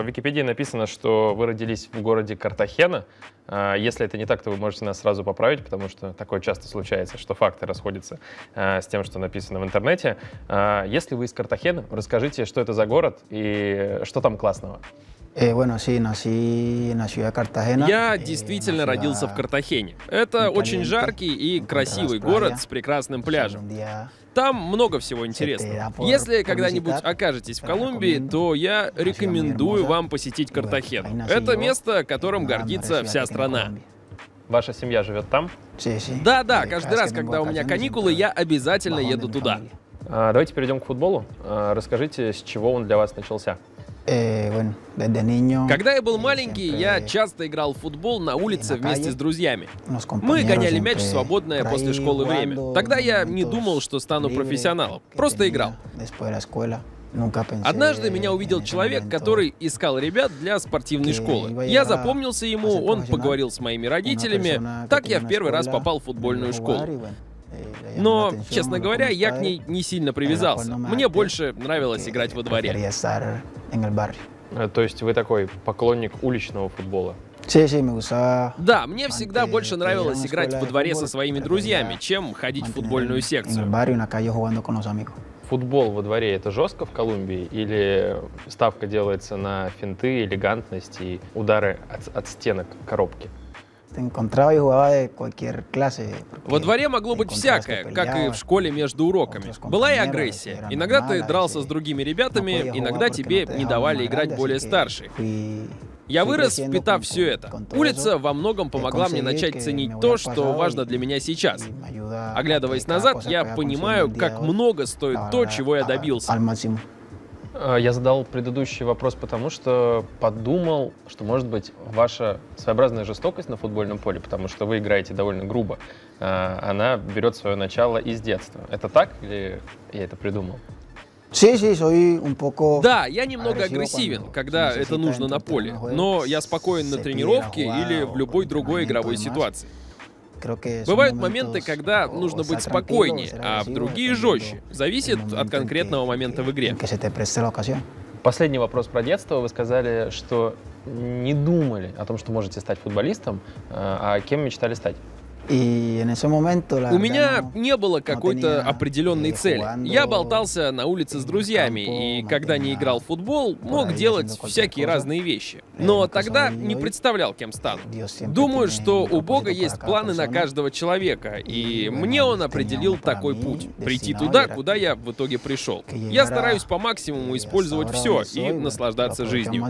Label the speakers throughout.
Speaker 1: В Википедии написано, что вы родились в городе Картахена. А, если это не так, то вы можете нас сразу поправить, потому что такое часто случается, что факты расходятся а, с тем, что написано в интернете. Если вы из Картахена, расскажите, что это за город и что там классного.
Speaker 2: Eh,
Speaker 3: Я действительно родился в Картахене. Это очень жаркий и красивый город с прекрасным пляжем. Там много всего интересного. Если когда-нибудь окажетесь в Колумбии, то я рекомендую вам посетить Картахен. Это место, которым гордится вся страна.
Speaker 1: Ваша семья живет там?
Speaker 3: Да-да, каждый раз, когда у меня каникулы, я обязательно еду туда.
Speaker 1: А, давайте перейдем к футболу. А, расскажите, с чего он для вас начался?
Speaker 3: Э, Когда я был маленький, я часто играл в футбол на улице вместе с друзьями. Мы гоняли мяч в свободное после школы время. Тогда я не думал, что стану профессионалом. Просто играл. Однажды меня увидел человек, который искал ребят для спортивной школы. Я запомнился ему, он поговорил с моими родителями. Так я в первый раз попал в футбольную школу. Но, честно говоря, я к ней не сильно привязался. Мне больше нравилось играть во дворе.
Speaker 1: Э, то есть вы такой поклонник уличного футбола?
Speaker 3: Да, мне всегда больше нравилось играть во дворе со своими друзьями, чем ходить в футбольную секцию.
Speaker 1: Футбол во дворе это жестко в Колумбии или ставка делается на финты, элегантность и удары от, от стенок коробки?
Speaker 3: Во дворе могло быть всякое, как и в школе между уроками. Была и агрессия. Иногда ты дрался с другими ребятами, иногда тебе не давали играть более старшие. Я вырос, впитав все это. Улица во многом помогла мне начать ценить то, что важно для меня сейчас. Оглядываясь назад, я понимаю, как много стоит то, чего я добился.
Speaker 1: Э, я задал предыдущий вопрос, потому что подумал, что, может быть, ваша своеобразная жестокость на футбольном поле, потому что вы играете довольно грубо, э, она берет свое начало из детства. Это так или я это придумал?
Speaker 3: Да, я немного агрессивен, когда это нужно на поле, но я спокоен на тренировке или в любой другой игровой ситуации. Бывают моменты, когда нужно быть спокойнее, а в другие жестче. Зависит от конкретного момента в игре.
Speaker 1: Последний вопрос про детство. Вы сказали, что не думали о том, что можете стать футболистом, э, а кем мечтали стать?
Speaker 3: У меня не было какой-то определенной цели. Я болтался на улице с друзьями, и когда не играл в футбол, мог делать всякие разные вещи. Но тогда не представлял, кем стану. Думаю, что у Бога есть планы на каждого человека, и мне Он определил такой путь — прийти туда, куда я в итоге пришел. Я стараюсь по максимуму использовать все и наслаждаться жизнью.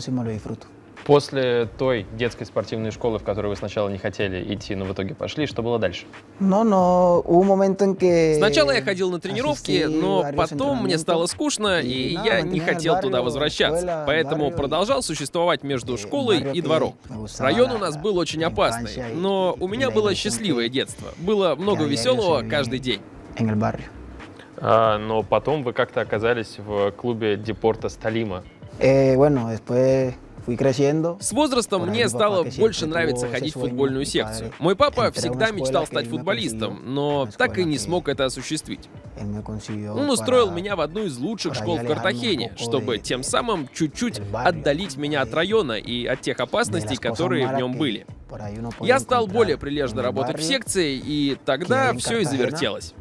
Speaker 1: После той детской спортивной школы, в которую вы сначала не хотели идти, но в итоге пошли, что было дальше? No, no.
Speaker 3: Hubo un momento en que... Сначала я ходил на тренировки, но потом мне стало скучно, и я не хотел туда возвращаться. Поэтому продолжал существовать между школой и двором. Район у нас был очень опасный, но у меня было счастливое детство. Было много веселого каждый день.
Speaker 1: А, но потом вы как-то оказались в клубе Депорта Сталима.
Speaker 2: Eh, bueno, después
Speaker 3: с возрастом мне стало больше нравиться ходить в футбольную секцию. Мой папа всегда мечтал стать футболистом, но так и не смог это осуществить. Он устроил меня в одну из лучших школ в Картахене, чтобы тем самым чуть-чуть отдалить меня от района и от тех опасностей, которые в нем были. Я стал более прилежно работать в секции, и тогда все и завертелось.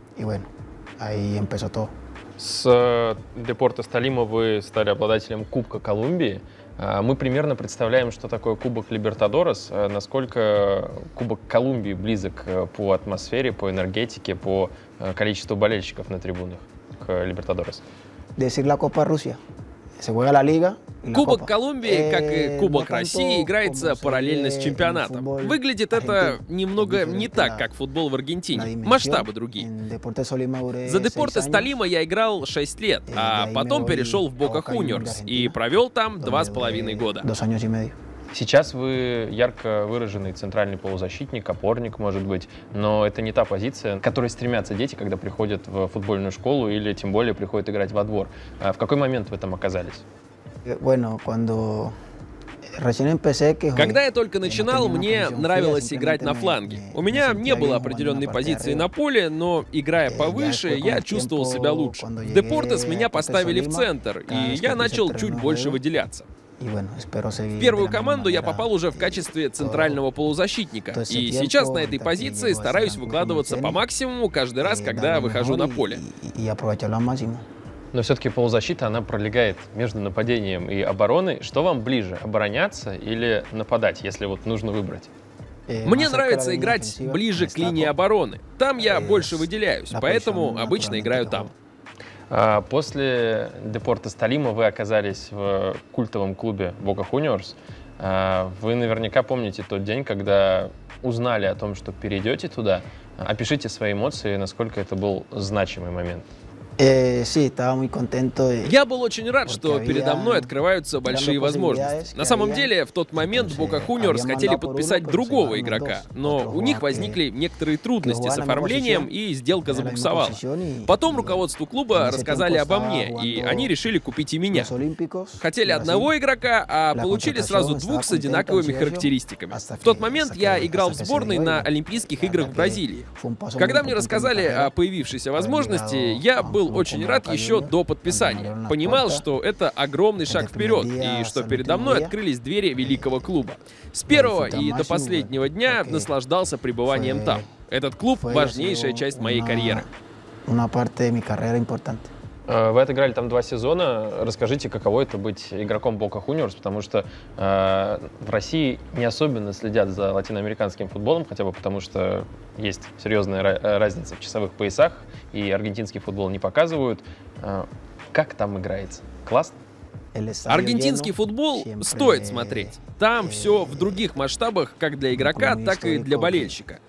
Speaker 1: С э, Депорта Сталима вы стали обладателем Кубка Колумбии. А, мы примерно представляем, что такое Кубок Либертадорес, а, насколько Кубок Колумбии близок э, по атмосфере, по энергетике, по э, количеству болельщиков на трибунах к Либертадорес.
Speaker 2: Decir la Copa Rusia.
Speaker 3: Кубок Колумбии, как и Кубок России, играется параллельно с чемпионатом. Выглядит это немного не так, как футбол в Аргентине. Масштабы другие. За Депорте Столима я играл 6 лет, а потом перешел в Бока Хуниорс и провел там два с половиной года.
Speaker 1: Сейчас вы ярко выраженный центральный полузащитник, опорник, может быть, но это не та позиция, к которой стремятся дети, когда приходят в футбольную школу или тем более приходят играть во двор. А в какой момент в этом оказались?
Speaker 2: Э,
Speaker 3: когда я только начинал, мне нравилось играть на фланге. У меня не было определенной позиции на поле, но играя э, повыше, я чувствовал себя лучше. В Депортес меня поставили в центр, и я начал чуть больше выделяться. В первую команду я попал уже в качестве центрального полузащитника. И сейчас на этой позиции стараюсь выкладываться по максимуму каждый раз, когда выхожу на поле.
Speaker 1: Но все-таки полузащита, она пролегает между нападением и обороной. Что вам ближе, обороняться или нападать, если вот нужно выбрать?
Speaker 3: Э, Мне нравится играть ближе к линии обороны. Там я э, больше выделяюсь, поэтому обычно играю там.
Speaker 1: А, после Депорта Сталима вы оказались в культовом клубе Бока Хуниорс. Вы наверняка помните тот день, когда узнали о том, что перейдете туда. Опишите свои эмоции, насколько это был значимый момент.
Speaker 2: De...
Speaker 3: Я был очень рад, что передо мной открываются большие возможности. На самом деле, в тот момент Бока Хуниорс хотели подписать другого игрока, но у них возникли некоторые трудности с оформлением, и сделка забуксовала. Потом руководству клуба рассказали обо мне, и они решили купить и меня. Хотели одного игрока, а получили сразу двух с одинаковыми характеристиками. В тот момент я играл в сборной на Олимпийских играх в Бразилии. Когда мне рассказали о появившейся возможности, я был очень рад еще до подписания. Понимал, что это огромный шаг вперед, и что передо мной открылись двери великого клуба. С первого и до последнего дня наслаждался пребыванием там. Этот клуб — важнейшая часть моей карьеры.
Speaker 2: Una parte de mi carrera importante.
Speaker 1: Э, вы отыграли там два сезона. Расскажите, каково это быть игроком Бока Хуниорс, потому что э, в России не особенно следят за латиноамериканским футболом, хотя бы потому что есть серьезная э, разница в часовых поясах, и аргентинский футбол не показывают. Э, как там играется? Классно?
Speaker 3: Аргентинский футбол стоит смотреть. Там все в других масштабах, как для игрока, так и для болельщика.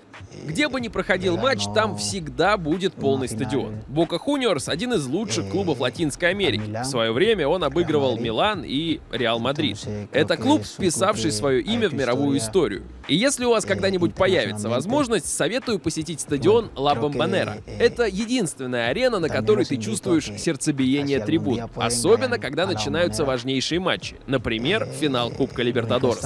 Speaker 3: Где бы ни проходил матч, там всегда будет полный стадион. Бока Хуниорс — один из лучших клубов Латинской Америки. В свое время он обыгрывал Милан и Реал Мадрид. Это клуб, вписавший свое имя в мировую историю. И если у вас когда-нибудь появится возможность, советую посетить стадион Ла Бомбонера. Это единственная арена, на которой ты чувствуешь сердцебиение трибун. Особенно, когда начинаются важнейшие матчи. Например, финал Кубка Либертадорес.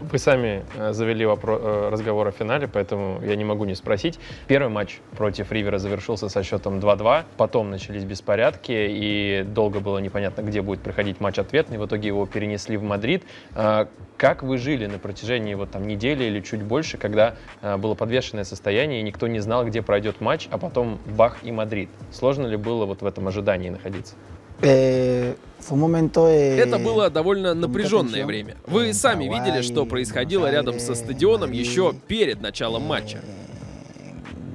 Speaker 1: Вы сами э, завели вопро- э, разговор о финале, поэтому я не могу не спросить. Первый матч против Ривера завершился со счетом 2-2, потом начались беспорядки, и долго было непонятно, где будет проходить матч ответный. В итоге его перенесли в Мадрид. А как вы жили на протяжении вот там недели или чуть больше, когда э, было подвешенное состояние, и никто не знал, где пройдет матч, а потом бах и Мадрид? Сложно ли было вот в этом ожидании находиться?
Speaker 2: Это
Speaker 3: было довольно напряженное время. Вы сами видели, что происходило рядом со стадионом еще перед началом матча.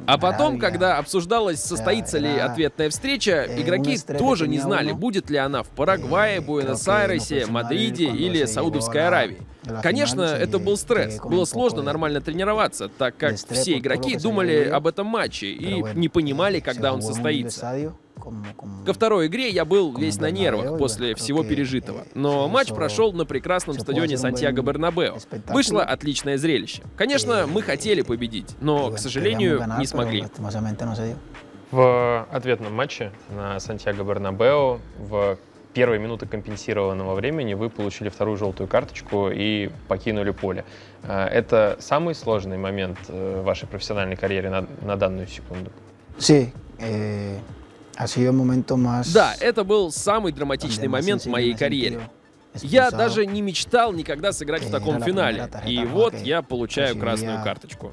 Speaker 3: А потом, когда обсуждалось, состоится ли ответная встреча, игроки тоже не знали, будет ли она в Парагвае, Буэнос-Айресе, Мадриде или Саудовской Аравии. Конечно, это был стресс. Было сложно нормально тренироваться, так как все игроки думали об этом матче и не понимали, когда он состоится. Ко второй игре я был весь на нервах после всего пережитого. Но матч прошел на прекрасном стадионе Сантьяго Бернабео. Вышло отличное зрелище. Конечно, мы хотели победить, но, к сожалению, не смогли.
Speaker 1: В ответном матче на Сантьяго Бернабео в первые минуты компенсированного времени вы получили вторую желтую карточку и покинули поле. Э, это самый сложный момент э, вашей профессиональной карьеры на, на данную секунду?
Speaker 2: Sí, eh,
Speaker 3: да, это был самый драматичный момент в моей карьере. Я даже не мечтал никогда сыграть в таком финале. И вот я получаю красную карточку.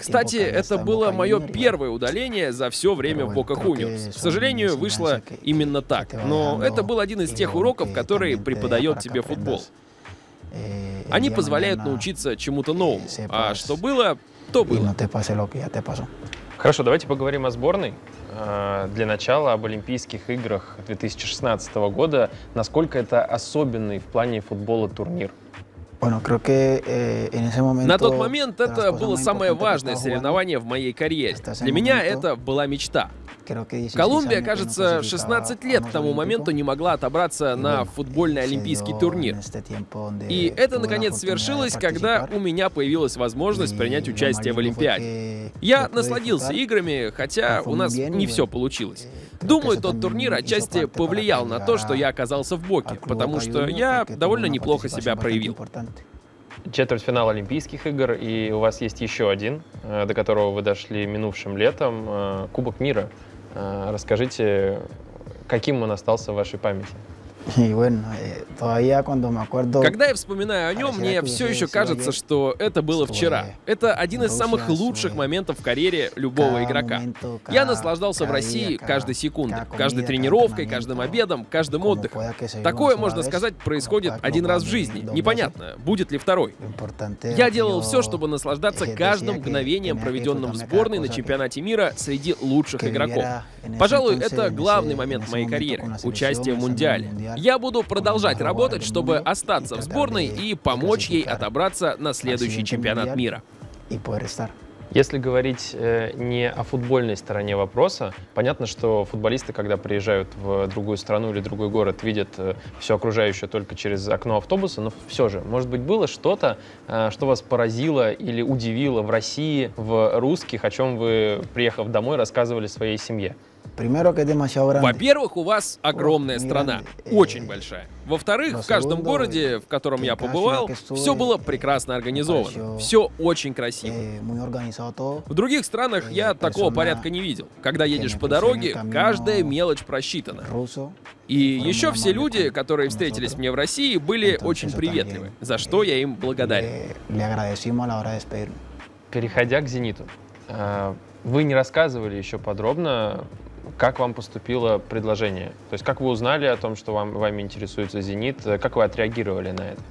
Speaker 3: Кстати, это было мое первое удаление за все время в Бока Хуниорс. К сожалению, вышло именно так. Но это был один из тех уроков, которые преподает тебе футбол. Они позволяют научиться чему-то новому. А что было, то было.
Speaker 1: Хорошо, давайте поговорим о сборной. Э, для начала об Олимпийских играх 2016 года. Насколько это особенный в плане футбола турнир?
Speaker 2: Eh,
Speaker 3: На тот момент это было самое важное соревнование в моей карьере. Для меня это была мечта. Колумбия, кажется, 16 лет к тому моменту не могла отобраться на футбольный олимпийский турнир. И это, наконец, свершилось, когда у меня появилась возможность принять участие в Олимпиаде. Я насладился играми, хотя у нас не все получилось. Думаю, тот турнир отчасти повлиял на то, что я оказался в Боке, потому что я довольно неплохо себя проявил
Speaker 1: четвертьфинал Олимпийских игр, и у вас есть еще один, э, до которого вы дошли минувшим летом, э, Кубок мира. Э, расскажите, каким он остался в вашей памяти?
Speaker 2: Eh,
Speaker 3: Когда я вспоминаю о нем, мне все еще кажется, что это было вчера. Это один из самых лучших моментов в карьере любого игрока. Я наслаждался в России каждой секундой, каждой тренировкой, каждым обедом, каждым отдыхом. Такое, можно сказать, происходит один раз в жизни. Непонятно, будет ли второй. Я делал все, чтобы наслаждаться каждым мгновением, проведенным в сборной на чемпионате мира среди лучших игроков. Пожалуй, это главный момент моей карьеры — участие в Мундиале. Я буду продолжать работать, чтобы остаться в сборной и помочь ей отобраться на следующий чемпионат мира.
Speaker 1: Если говорить э, не о футбольной стороне вопроса, понятно, что футболисты, когда приезжают в другую страну или другой город, видят э, все окружающее только через окно автобуса, но все же, может быть, было что-то, э, что вас поразило или удивило в России, в русских, о чем вы, приехав домой, рассказывали своей семье?
Speaker 3: Во-первых, у вас огромная страна, очень большая. Во-вторых, в каждом городе, в котором я побывал, все было прекрасно организовано. Все очень красиво.
Speaker 2: Eh,
Speaker 3: в других странах я такого порядка не видел. Когда едешь по дороге, каждая мелочь просчитана. И еще все люди, которые встретились мне в России, были очень приветливы, за что я им благодарен.
Speaker 1: Переходя к «Зениту», вы не рассказывали еще подробно как вам поступило предложение? То есть как вы узнали о том, что вам, вами интересуется «Зенит»? Как вы отреагировали на это?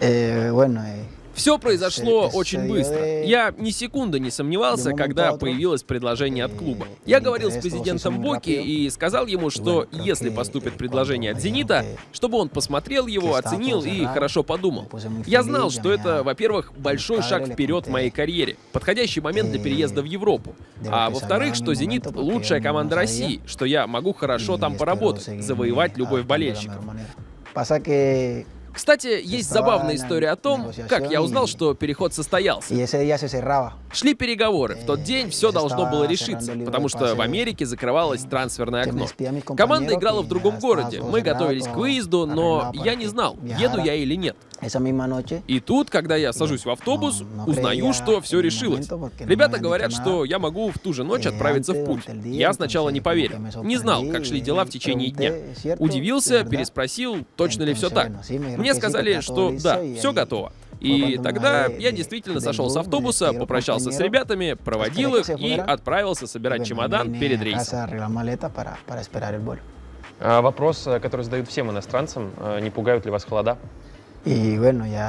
Speaker 2: Eh, bueno, eh,
Speaker 3: все произошло очень быстро. Я ни секунды не сомневался, когда появилось предложение от клуба. Я говорил с президентом Боки и сказал ему, что если поступит предложение от «Зенита», чтобы он посмотрел его, оценил и хорошо подумал. Я знал, что это, во-первых, большой шаг вперед в моей карьере, подходящий момент для переезда в Европу. А во-вторых, что «Зенит» — лучшая команда России, что я могу хорошо там поработать, завоевать любовь болельщиков. Кстати, есть забавная история о том, как я узнал, что переход состоялся. Шли переговоры. В тот день все должно было решиться, потому что в Америке закрывалось трансферное окно. Команда играла в другом городе. Мы готовились к выезду, но я не знал, еду я или нет. И тут, когда я сажусь в автобус, узнаю, что все решилось. Ребята говорят, что я могу в ту же ночь отправиться в путь. Я сначала не поверил. Не знал, как шли дела в течение дня. Удивился, переспросил, точно ли все так. Мне сказали, что да, все готово. И тогда я действительно сошел с автобуса, попрощался с ребятами, проводил их и отправился собирать чемодан перед рейсом.
Speaker 1: А вопрос, э, который задают всем иностранцам, э, не пугают ли вас холода?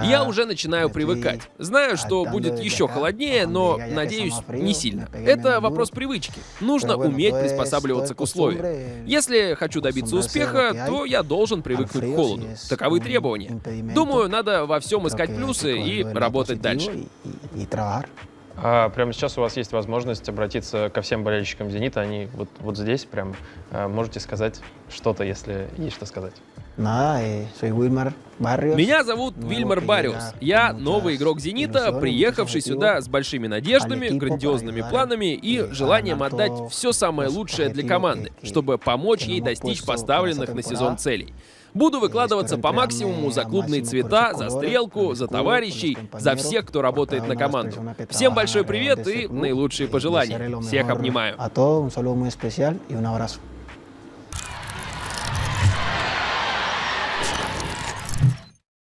Speaker 3: Я уже начинаю привыкать. Знаю, что будет еще холоднее, но, надеюсь, не сильно. Это вопрос привычки. Нужно уметь приспосабливаться к условиям. Если хочу добиться успеха, то я должен привыкнуть к холоду. Таковы требования. Думаю, надо во всем искать плюсы и работать дальше.
Speaker 1: А прямо сейчас у вас есть возможность обратиться ко всем болельщикам «Зенита». Они вот, вот здесь прям а, можете сказать что-то, если есть что сказать.
Speaker 3: Меня зовут Вильмар Бариус. Я новый игрок «Зенита», приехавший сюда с большими надеждами, грандиозными планами и желанием отдать все самое лучшее для команды, чтобы помочь ей достичь поставленных на сезон целей. Буду выкладываться по максимуму за клубные цвета, за стрелку, за товарищей, за всех, кто работает на команду. Всем большой привет и наилучшие пожелания. Всех обнимаю.